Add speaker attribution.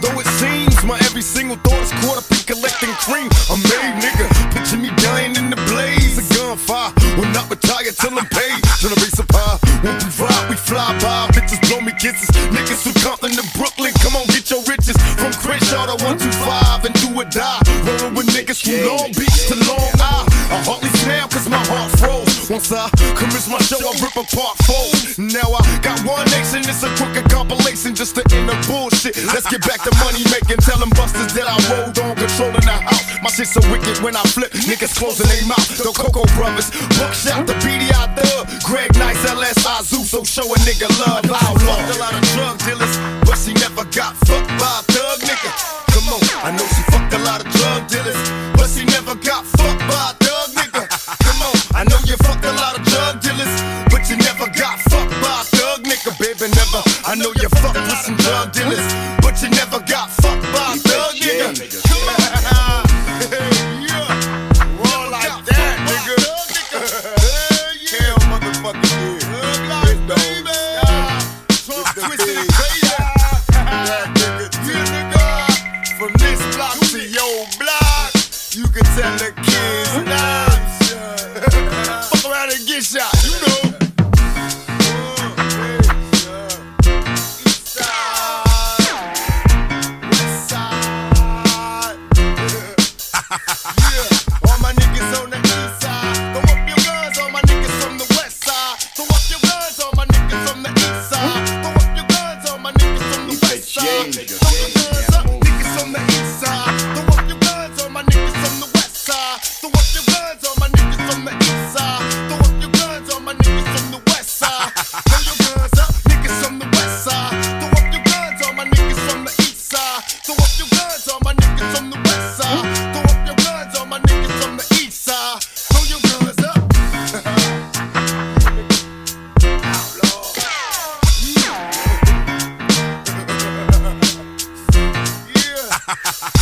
Speaker 1: although it seems my every single thought is caught up in collecting cream. I'm made, nigga. Picture me dying in the blaze of gunfire. Will not retire till I'm paid. Generation pie. When we ride, we fly by. Bitches blow me kisses. Niggas from Compton to Brooklyn, come on, get your riches. From Crenshaw to 125 and do or die. Rolling with niggas from Long Beach to Long Isle. I hardly smile cause my heart froze. Once I commence my show, I rip apart foes. Now I it's a crooked compilation just the bullshit. Let's get back to money making. Tell them busters that I rolled on, controlling the house. My shit so wicked when I flip, niggas closing their mouth. The Cocoa Brovaz, Buckshot, the BDI Thug, Greg Nice, LS Azu, so show a nigga love. Drug dealers, but you never got fucked by a thug nigga. Come. Yeah. Like that, nigga. Hell, motherfucker, yeah. Big dog. Twisted and crazy. Yeah, nigga. Yeah. From this block to your block, you can tell the niggas from the east side. Throw up your guns, all my niggas from the west side. Throw up your ha ha ha